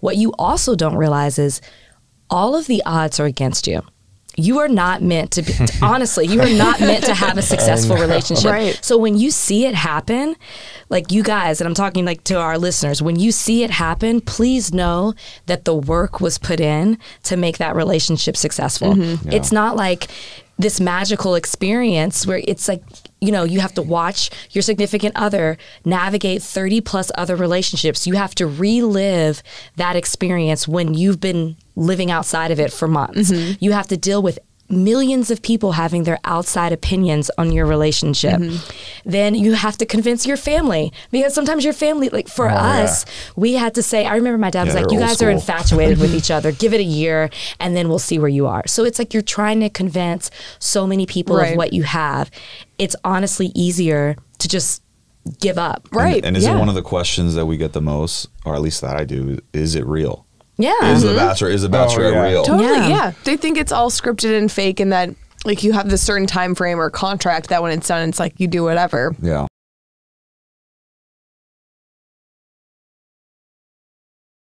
What you also don't realize is all of the odds are against you. You are not meant to be, honestly, you are not meant to have a successful relationship. Right. So when you see it happen, like you guys, and I'm talking like to our listeners, when you see it happen, please know that the work was put in to make that relationship successful. Mm-hmm. It's not like this magical experience where it's like, you know, you have to watch your significant other navigate 30 plus other relationships. You have to relive that experience when you've been living outside of it for months. Mm-hmm. You have to deal with millions of people having their outside opinions on your relationship. Mm-hmm. Then you have to convince your family because sometimes your family, like for oh, us, we had to say, I remember my dad was like, you guys are infatuated with each other. Give it a year and then we'll see where you are. So it's like you're trying to convince so many people Right. of what you have. It's honestly easier to just give up. Right. And, and is yeah. it one of the questions that we get the most, or at least that I do? Is it real? Yeah. Is the mm-hmm. bachelor is the bachelor oh, yeah. real? Totally, Yeah. yeah. They think it's all scripted and fake, and that like you have this certain time frame or contract that when it's done, it's like you do whatever. Yeah.